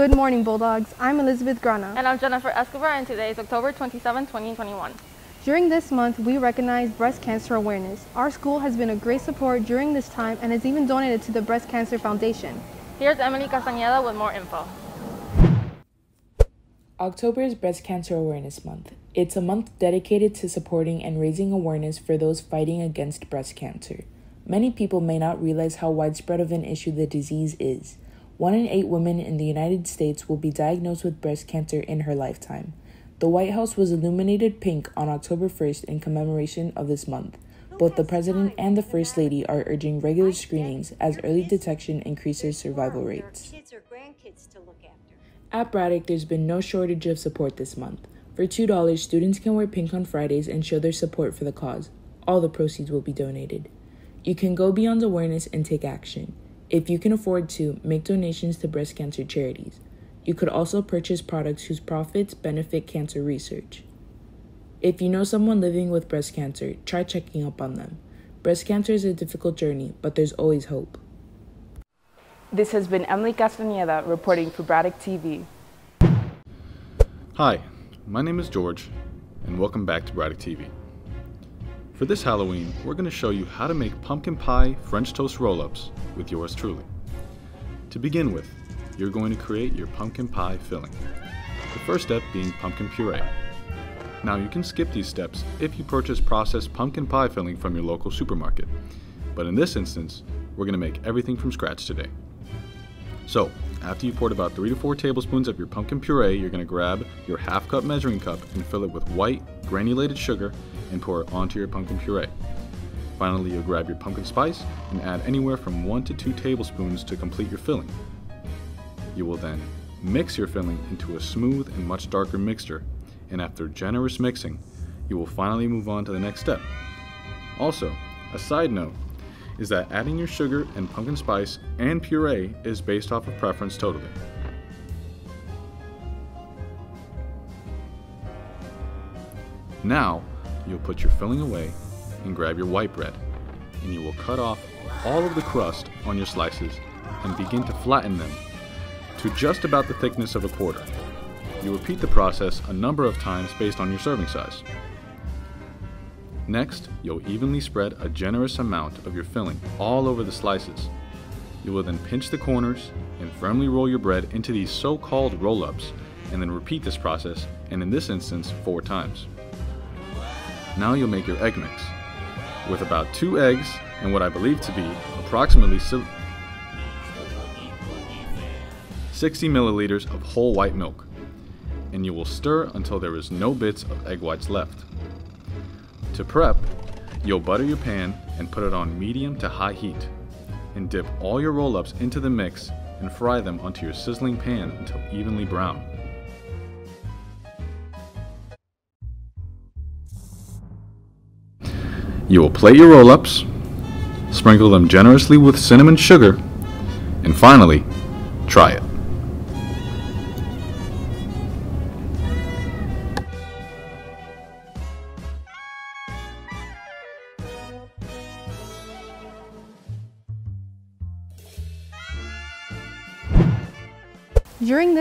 Good morning, Bulldogs. I'm Elizabeth Grana. And I'm Jennifer Escobar, and today is October 27, 2021. During this month, we recognize breast cancer awareness. Our school has been a great support during this time and has even donated to the Breast Cancer Foundation. Here's Emily Castañeda with more info. October is Breast Cancer Awareness Month. It's a month dedicated to supporting and raising awareness for those fighting against breast cancer. Many people may not realize how widespread of an issue the disease is. One in eight women in the United States will be diagnosed with breast cancer in her lifetime. The White House was illuminated pink on October 1st in commemoration of this month. Both the President and the First Lady are urging regular screenings as early detection increases survival rates. At Braddock, there's been no shortage of support this month. For $2, students can wear pink on Fridays and show their support for the cause. All the proceeds will be donated. You can go beyond awareness and take action. If you can afford to, make donations to breast cancer charities. You could also purchase products whose profits benefit cancer research. If you know someone living with breast cancer, try checking up on them. Breast cancer is a difficult journey, but there's always hope. This has been Emily Castañeda reporting for Braddock TV. Hi, my name is George, and welcome back to Braddock TV. For this Halloween, we're going to show you how to make pumpkin pie French toast roll-ups with yours truly. To begin with, you're going to create your pumpkin pie filling. The first step being pumpkin puree. Now you can skip these steps if you purchase processed pumpkin pie filling from your local supermarket. But in this instance, we're going to make everything from scratch today. So, after you poured about 3 to 4 tablespoons of your pumpkin puree, you're going to grab your half cup measuring cup and fill it with white granulated sugar and pour it onto your pumpkin puree. Finally, you'll grab your pumpkin spice and add anywhere from 1 to 2 tablespoons to complete your filling. You will then mix your filling into a smooth and much darker mixture, and after generous mixing, you will finally move on to the next step. Also, a side note is that adding your sugar and pumpkin spice and puree is based off of preference totally. Now, you'll put your filling away and grab your white bread, and you will cut off all of the crust on your slices and begin to flatten them to just about the thickness of a quarter. You repeat the process a number of times based on your serving size. Next, you'll evenly spread a generous amount of your filling all over the slices. You will then pinch the corners and firmly roll your bread into these so-called roll-ups and then repeat this process, and in this instance, four times. Now you'll make your egg mix with about two eggs and what I believe to be approximately 60 milliliters of whole white milk, and you will stir until there is no bits of egg whites left. To prep, you'll butter your pan and put it on medium to high heat, and dip all your roll-ups into the mix and fry them onto your sizzling pan until evenly brown. You will plate your roll-ups, sprinkle them generously with cinnamon sugar, and finally, try it.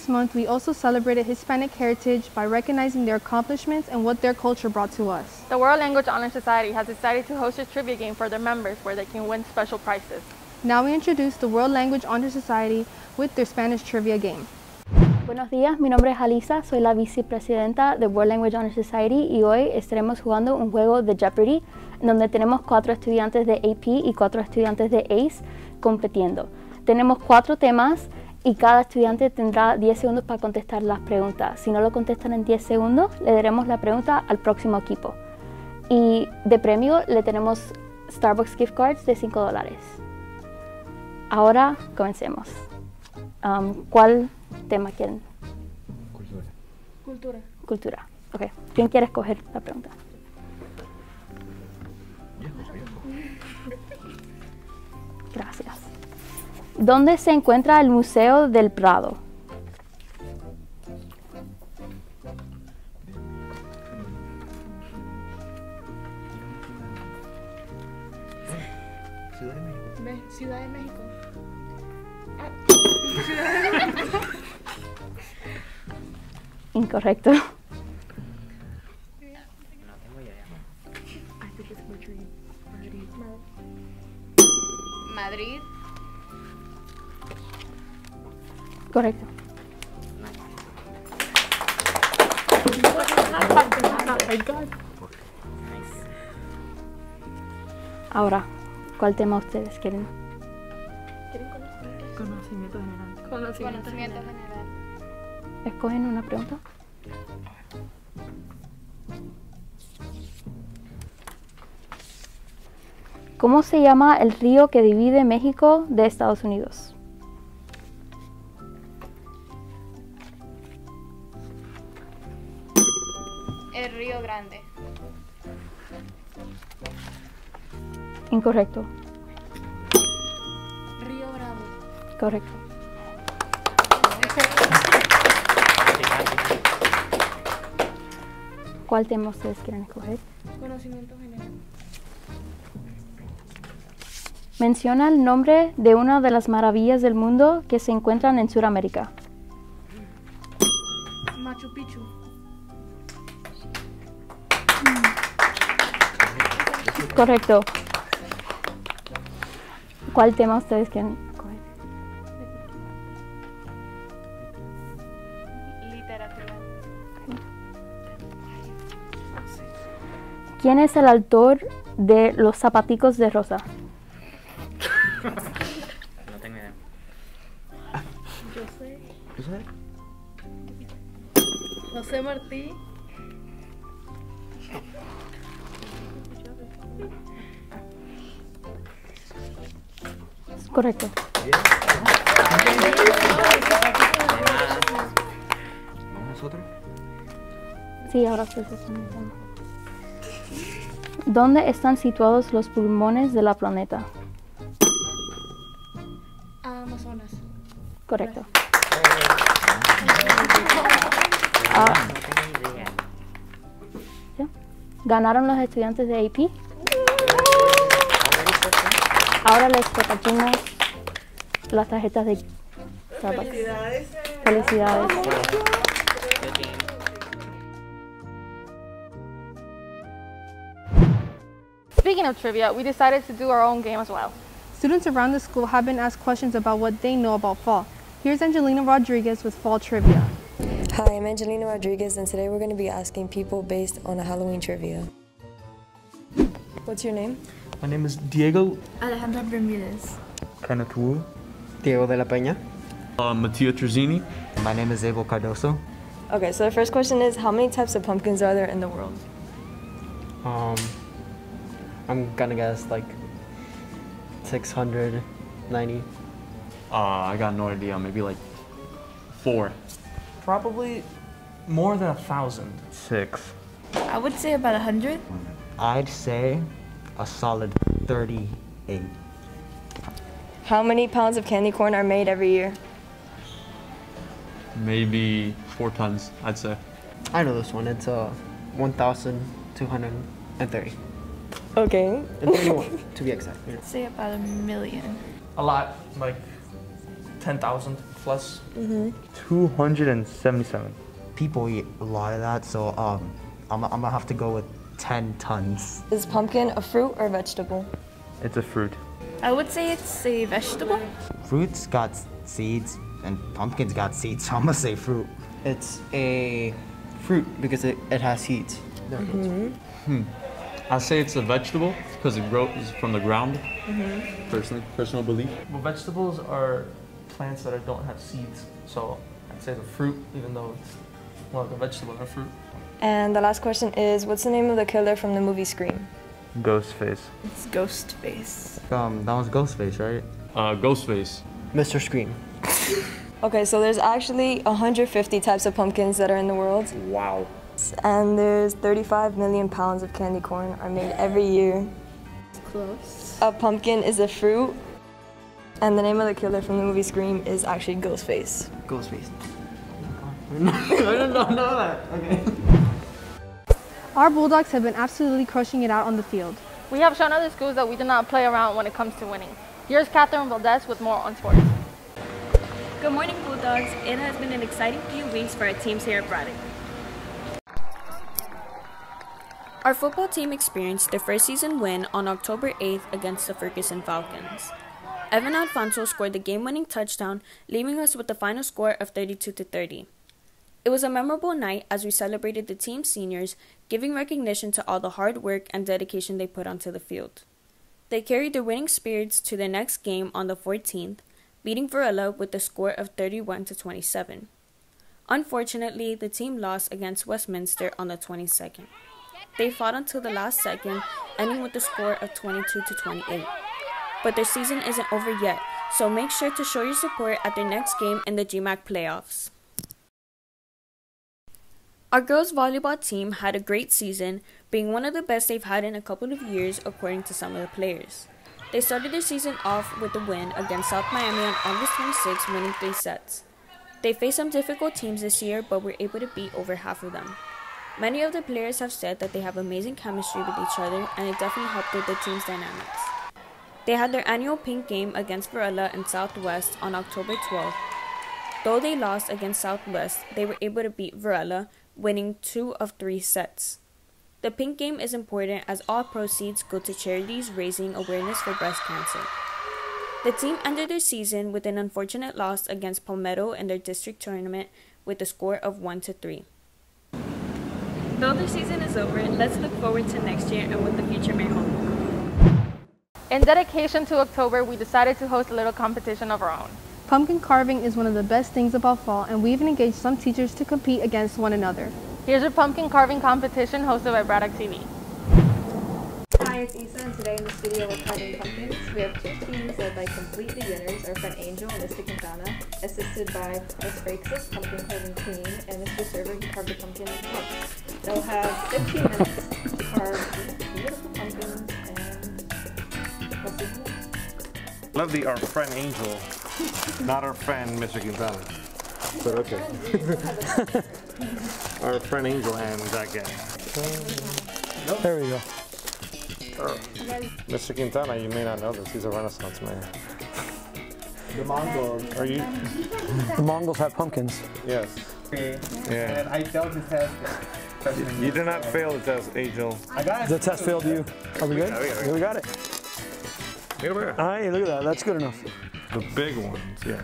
This month, we also celebrated Hispanic heritage by recognizing their accomplishments and what their culture brought to us. The World Language Honor Society has decided to host a trivia game for their members where they can win special prizes. Now we introduce the World Language Honor Society with their Spanish trivia game. Buenos días, mi nombre es Alisa, soy la vicepresidenta de World Language Honor Society y hoy estaremos jugando un juego de Jeopardy donde tenemos cuatro estudiantes de AP y cuatro estudiantes de ACE compitiendo. Tenemos cuatro temas y cada estudiante tendrá 10 segundos para contestar las preguntas. Si no lo contestan en 10 segundos, le daremos la pregunta al próximo equipo. Y de premio le tenemos Starbucks gift cards de 5 dólares. Ahora comencemos. Um, ¿Cuál tema quieren? Cultura. Cultura. Cultura. Ok. ¿Quién quiere escoger la pregunta? donde se encuentra el Museo del Prado. Ciudad de México. Incorrecto. Madrid. Correcto. Ahora, ¿cuál tema ustedes quieren? Conocimiento general. ¿Escogen una pregunta? ¿Cómo se llama el río que divide México de Estados Unidos? El Río Grande. Incorrecto. Río Bravo. Correcto. ¿Cuál tema ustedes quieren escoger? Conocimiento general. Menciona el nombre de una de las maravillas del mundo que se encuentran en Sudamérica. Machu Picchu. Correcto. ¿Cuál tema ustedes quieren? Literatura. ¿Quién es el autor de Los zapaticos de rosa? No tengo idea. José Martí. Correcto. ¿Nosotros? Sí, ahora tema. ¿Dónde están situados los pulmones de la planeta? Amazonas. Correcto. Ah, ¿ya? ¿Ganaron los estudiantes de AP? Ahora les repartimos las tarjetas de Starbucks. Felicidades. Felicidades. Speaking of trivia, we decided to do our own game as well. Students around the school have been asked questions about what they know about fall. Here's Angelina Rodriguez with fall trivia. Hi, I'm Angelina Rodriguez, and today we're going to be asking people based on a Halloween trivia. What's your name? My name is Diego Alejandra Bermudez. Kenneth Wu. Diego de la Peña. Uh, Mattia Terzini. My name is Abel Cardoso. Okay, so the first question is How many types of pumpkins are there in the world? Um, I'm gonna guess like 690. Uh, I got no idea. Maybe like four. Probably more than a thousand. Six. I would say about a hundred. I'd say a solid 38. How many pounds of candy corn are made every year? Maybe four tons, I'd say. I know this one. It's uh 1,230. Okay. And 31 to be exact. you know. Say about a million. A lot, like 10,000 plus. 277. People eat a lot of that, so um, I'm, I'm gonna have to go with 10 tons. Is pumpkin a fruit or a vegetable? It's a fruit. I would say it's a vegetable. Fruits got seeds, and pumpkins got seeds, so I'm gonna say fruit. It's a fruit because it, it has seeds. Hmm. I'd say it's a vegetable because it grows from the ground. Hmm. Personally, personal belief. Well, vegetables are plants that are- don't have seeds, so I'd say the fruit, even though it's more like a vegetable than a fruit. And the last question is What's the name of the killer from the movie Scream? Ghostface. It's ghost face. Um, that was Ghostface, right? Uh, Ghostface. Mr. Scream. Okay, so there's actually 150 types of pumpkins that are in the world, Wow. and there's 35 million pounds of candy corn are made every year. Close. A pumpkin is a fruit, and the name of the killer from the movie Scream is actually Ghostface. Ghostface. I don't know, know that. Okay. Our Bulldogs have been absolutely crushing it out on the field. We have shown other schools that we do not play around when it comes to winning. Here's Catherine Valdez with more on sports. Good morning, Bulldogs. It has been an exciting few weeks for our teams here at Braddock. Our football team experienced their first season win on October 8th against the Ferguson Falcons. Evan Alfonso scored the game-winning touchdown, leaving us with the final score of 32 to 30. It was a memorable night as we celebrated the team's seniors, giving recognition to all the hard work and dedication they put onto the field. They carried their winning spirits to the next game on the 14th, beating Varela with a score of 31 to 27. Unfortunately, the team lost against Westminster on the 22nd. They fought until the last second, ending with a score of 22 to 28. But their season isn't over yet, so make sure to show your support at their next game in the GMAC playoffs. Our girls volleyball team had a great season, being one of the best they've had in a couple of years, according to some of the players. They started their season off with a win against South Miami on August 26, winning three sets. They faced some difficult teams this year, but were able to beat over half of them. Many of the players have said that they have amazing chemistry with each other, and it definitely helped with the team's dynamics. They had their annual pink game against Varela and Southwest on October 12th. Though they lost against Southwest, they were able to beat Varela, winning two of three sets. The pink game is important as all proceeds go to charities raising awareness for breast cancer. The team ended their season with an unfortunate loss against Palmetto in their district tournament with a score of 1 to 3. Though the season is over, let's look forward to next year and what the future may hold. In dedication to October, we decided to host a little competition of our own. Pumpkin carving is one of the best things about fall, and we even engaged some teachers to compete against one another. Here's our pumpkin carving competition hosted by Braddock TV. Hi, it's Issa, and today in the studio we're carving pumpkins. We have two teams led by complete beginners, our friend Angel and Mr. Quintana, assisted by Ms. Frakes, pumpkin carving queen, and Mr. Server, who carved the pumpkin once. They'll have 15 minutes to carve beautiful pumpkins, and let's see. Lovely, our friend Angel, not our friend Mr. Quintana. But okay. our friend Angel and that guy. There we go. Uh, Mr. Quintana, you may not know this. He's a Renaissance man. The Mongols. Are you? The Mongols have pumpkins. Yes. Okay. Yeah. And I failed the test. You, you did not fail the test, Angel. I got it. The test failed you. Are we good? Yeah, we got it. We got it. Here we are. Hey, look at that. That's good enough. The big ones, yeah.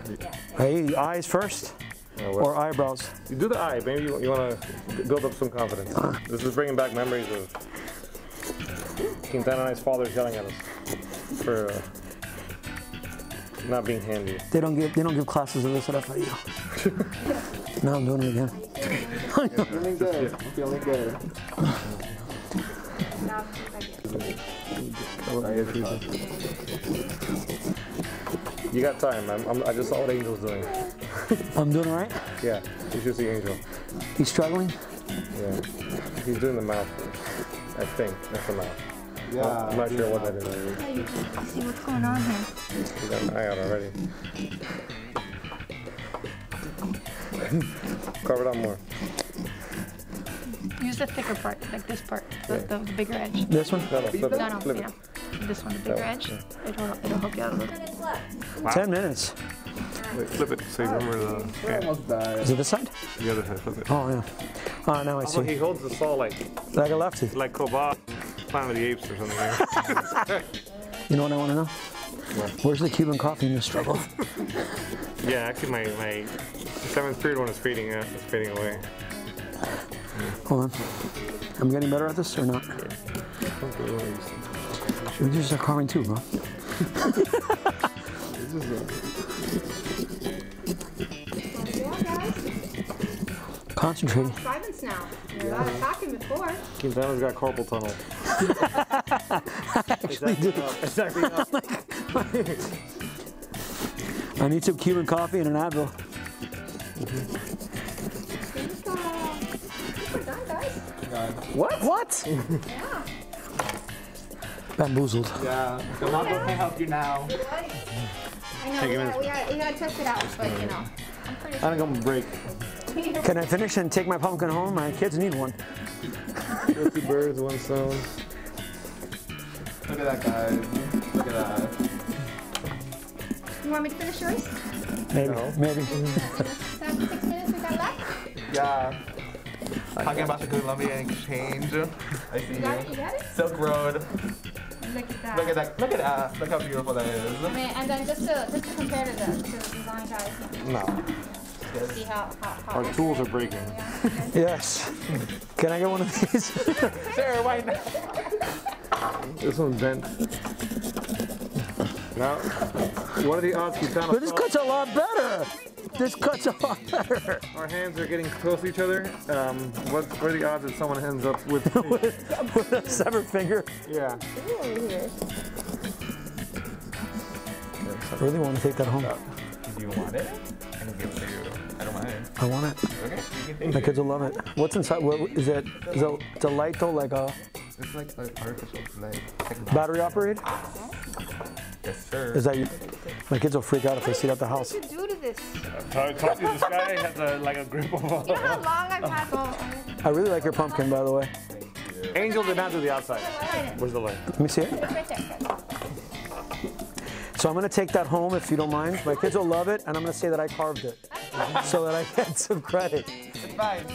Hey, eyes first Yeah, what- or eyebrows? You do the eye. Maybe you, you want to build up some confidence. This is bringing back memories of Quintana and I's fathers yelling at us for uh, not being handy. They don't give they don't give classes of this at FIU. now I'm doing it again. feeling good. I'm feeling good. You got time. I'm, I'm, I just saw what Angel's doing. I'm doing it right. Yeah, you should see Angel. He's struggling. Yeah, he's doing the mouth. I think that's the mouth. Yeah, I'm not sure what that is. See what's going on here. You got an eye out already. Carve it out more. Use the thicker part, like this part, the, the, the bigger edge. This one? No, no, flip it. No, no, Flip yeah. This one, the bigger That edge. one, It'll, it'll help you out a little. Wow. Ten minutes. Wait, flip it so you remember the. Yeah. Is it this side? The other side, flip it. Oh yeah. Oh, now I oh, Also, he holds the saw like Like a lefty. like Cobalt, Planet of the Apes or something. You know what I want to know? Where's the Cuban coffee in this struggle? yeah, actually, my, my seventh period one is fading out. It's fading away. Hold on. I'm getting better at this or not? We just start carving too, bro. Concentrating. Silence now. You're not attacking before. Quintana's got carpal tunnel. actually do. Exactly. I need some Cuban coffee and an Advil. What? What? Yeah. Bamboozled. Yeah, the Mongo can help you now. I know, Take we a minute. gotta, we, gotta, we gotta test it out, but you know. I'm pretty I'm gonna break. Can I finish and take my pumpkin home? My kids need one. Kill two birds, one stone. Look at that, guys. Look at that. You want me to finish yours? Maybe. Maybe. Seven, six minutes we got left? Yeah. Talking about the Columbian Exchange. I see you. got it? You got it? Silk Road. Look at that. Look at that. Look at that. Look how beautiful that is. I mean, and then just to, just to compare to the, to the design guys, No. see how, how, how Our tools are breaking. Yes. Can I get one of these? sure, why not? This one's bent. Now, what are the odds Quintana But this cuts a lot better. This cuts a lot better. Our hands are getting close to each other. Um, what, what are the odds that someone ends up with with a severed finger? Yeah. I really want to take that home. Do you want it? I can give it to you. I don't mind. I want it. Okay, you can take My kids will love it. What's inside? What is it? Is it it's a light though, like a It's like an artificial like battery operated? Yes, sir. Is that you? My kids will freak out if they see it at the house. What did you do to this? Uh, I told you this guy has a, like a grip of You know how long I've had those? I really like your pumpkin, by the way. Angel did not do the outside. Where's the light? Let me see it. So I'm gonna take that home if you don't mind. My kids will love it, and I'm gonna say that I carved it, so that I get some credit. Fine.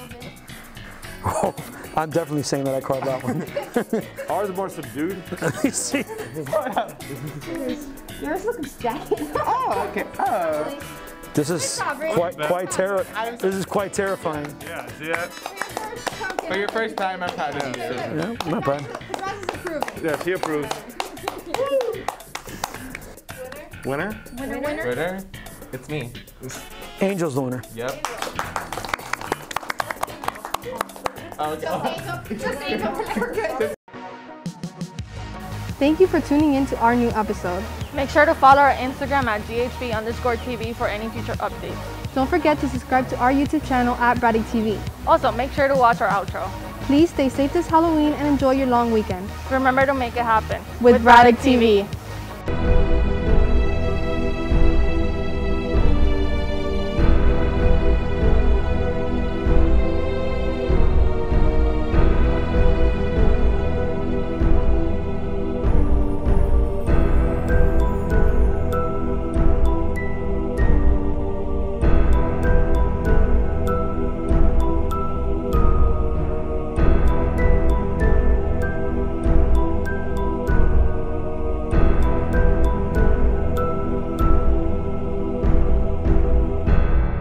I'm definitely saying that I carved that one. Ours is more subdued. Let me see. Yours looks jagged. Oh, okay. Oh. This is quite quite terri- This is quite terrifying. Yeah, see that? For your first time, I'm proud of you. Yeah, not bad. Yeah, she approves. Winner? Winner, winner. Ritter, it's me. Angel's the winner. Yep. Oh, okay. Thank you for tuning in to our new episode. Make sure to follow our Instagram at GHB underscore TV for any future updates. Don't forget to subscribe to our YouTube channel at Braddock TV. Also, make sure to watch our outro. Please stay safe this Halloween and enjoy your long weekend. Remember to make it happen With Braddock TV.